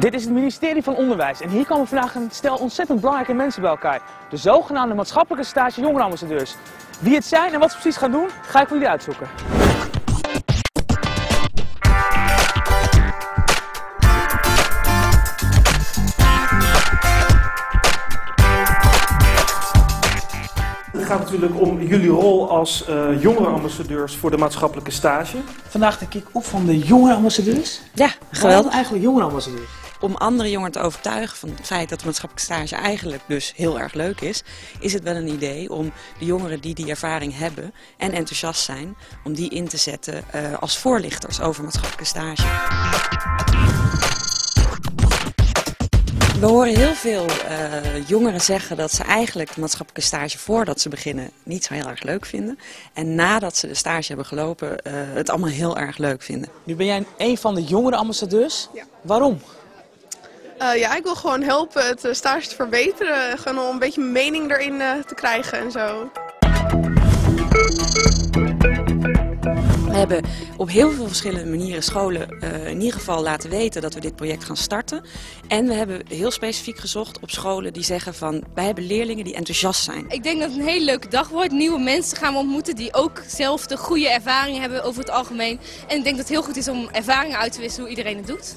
Dit is het ministerie van Onderwijs en hier komen vandaag een stel ontzettend belangrijke mensen bij elkaar. De zogenaamde maatschappelijke stage jongerenambassadeurs. Wie het zijn en wat ze precies gaan doen, ga ik voor jullie uitzoeken. Het gaat natuurlijk om jullie rol als uh, jongerenambassadeurs voor de maatschappelijke stage. Vandaag de kick-off van de jongerenambassadeurs. Ja, geweldig. Waarom eigenlijk jongerenambassadeurs? Om andere jongeren te overtuigen van het feit dat maatschappelijke stage eigenlijk dus heel erg leuk is, is het wel een idee om de jongeren die die ervaring hebben en enthousiast zijn, om die in te zetten uh, als voorlichters over maatschappelijke stage. We horen heel veel uh, jongeren zeggen dat ze eigenlijk de maatschappelijke stage voordat ze beginnen niet zo heel erg leuk vinden. En nadat ze de stage hebben gelopen uh, het allemaal heel erg leuk vinden. Nu ben jij een van de jongerenambassadeurs. Ja. Waarom? Uh, ja, ik wil gewoon helpen het stage te verbeteren. Gewoon om een beetje mening erin te krijgen en zo. We hebben op heel veel verschillende manieren scholen uh, in ieder geval laten weten dat we dit project gaan starten. En we hebben heel specifiek gezocht op scholen die zeggen van wij hebben leerlingen die enthousiast zijn. Ik denk dat het een hele leuke dag wordt. Nieuwe mensen gaan we ontmoeten die ook zelf de goede ervaringen hebben over het algemeen. En ik denk dat het heel goed is om ervaringen uit te wisselen hoe iedereen het doet.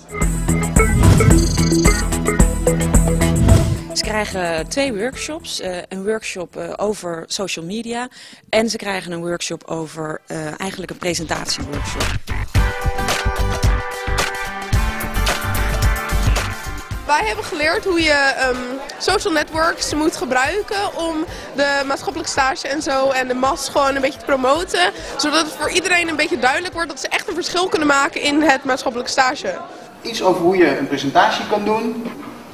Ze krijgen twee workshops. Uh, een workshop uh, over social media en ze krijgen een workshop over uh, eigenlijk een presentatieworkshop. Wij hebben geleerd hoe je um, social networks moet gebruiken om de maatschappelijke stage en zo en de MAS gewoon een beetje te promoten. Zodat het voor iedereen een beetje duidelijk wordt dat ze echt een verschil kunnen maken in het maatschappelijke stage. Iets over hoe je een presentatie kan doen,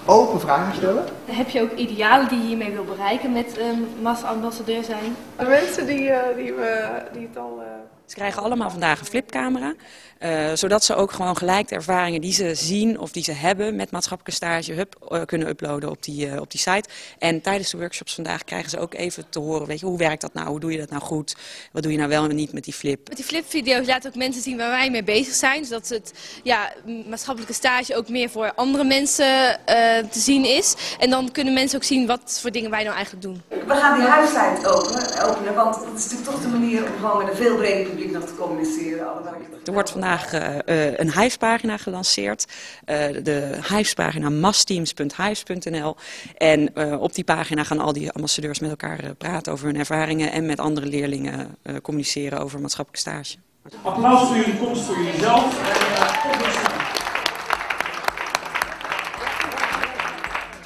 open vragen stellen. Heb je ook idealen die je hiermee wil bereiken met um, massa-ambassadeur zijn? De mensen die, uh, die, uh, die het al... Uh... Ze krijgen allemaal vandaag een flipcamera, uh, zodat ze ook gewoon gelijk de ervaringen die ze zien of die ze hebben met maatschappelijke stage hup, uh, kunnen uploaden op die, uh, op die site. En tijdens de workshops vandaag krijgen ze ook even te horen, weet je, hoe werkt dat nou, hoe doe je dat nou goed, wat doe je nou wel en niet met die flip. Met die flipvideo's laten ook mensen zien waar wij mee bezig zijn, zodat het ja, maatschappelijke stage ook meer voor andere mensen te zien is. En dan kunnen mensen ook zien wat voor dingen wij nou eigenlijk doen. We gaan die huissite openen, openen want dat is natuurlijk toch de manier om gewoon met een veel breder publiek nog te communiceren. Er wordt vandaag uh, uh, een Hives-pagina gelanceerd. Uh, de Hives-pagina. En op die pagina gaan al die ambassadeurs met elkaar praten over hun ervaringen en met andere leerlingen communiceren over maatschappelijke stage. Applaus voor jullie komst voor jezelf.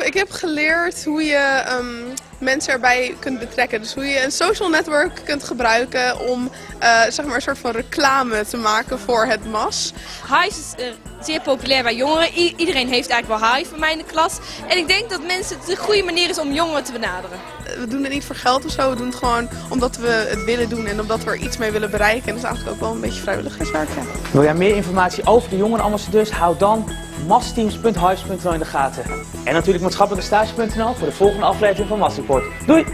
Ik heb geleerd hoe je um, mensen erbij kunt betrekken. Dus hoe je een social network kunt gebruiken om uh, zeg maar een soort van reclame te maken voor het MAS. Hive is uh, zeer populair bij jongeren. I iedereen heeft eigenlijk wel Hive bij mij in de klas. En ik denk dat mensen het een goede manier is om jongeren te benaderen. We doen het niet voor geld of zo. We doen het gewoon omdat we het willen doen en omdat we er iets mee willen bereiken. En dat is eigenlijk ook wel een beetje vrijwilligerswerk. Ja. Wil jij meer informatie over de jongerenambassadeurs? Houd dan massteams.hives.nl in de gaten. En natuurlijk maatschappelijkestage.nl voor de volgende aflevering van Mass Report. Doei!